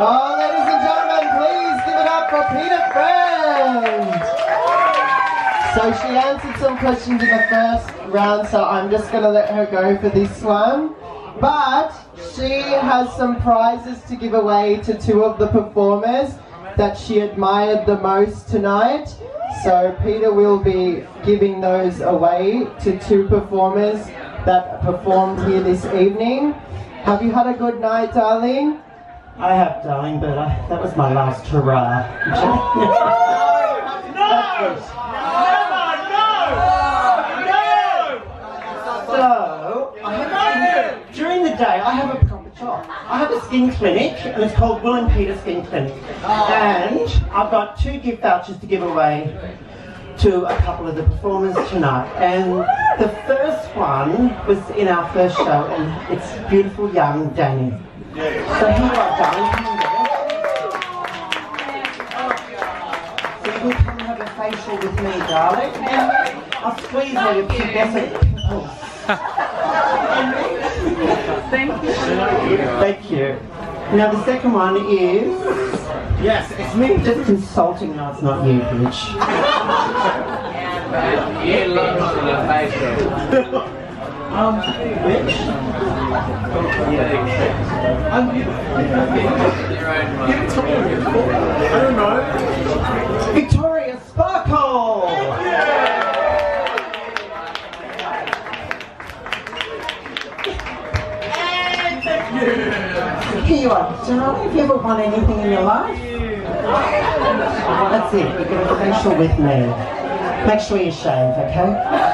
Oh, Peta Friend. So she answered some questions in the first round, so I'm just going to let her go for this one. But she has some prizes to give away to two of the performers that she admired the most tonight. So Peta will be giving those away to two performers that performed here this evening. Have you had a good night, darling? I have, darling, but I, that was my last hurrah. So, I have, during the day, I have a proper job. I have a skin clinic, and it's called Will and Peta Skin Clinic. Ah. And I've got two gift vouchers to give away to a couple of the performers tonight. And the first one was in our first show, and it's beautiful young Danny. So here you are, darling. Come and get it. So you can come have a facial with me, darling. I'll squeeze all your pubescent pimples. Thank you. Thank you. Now the second one is yes, it's me just consulting. No, it's not you, bitch. You for the facial. Um, bitch. Your own one. I don't know. Here you are. Darling, have you ever won anything in your life? That's it. You're going to facial with me. Make sure you're shaved, okay?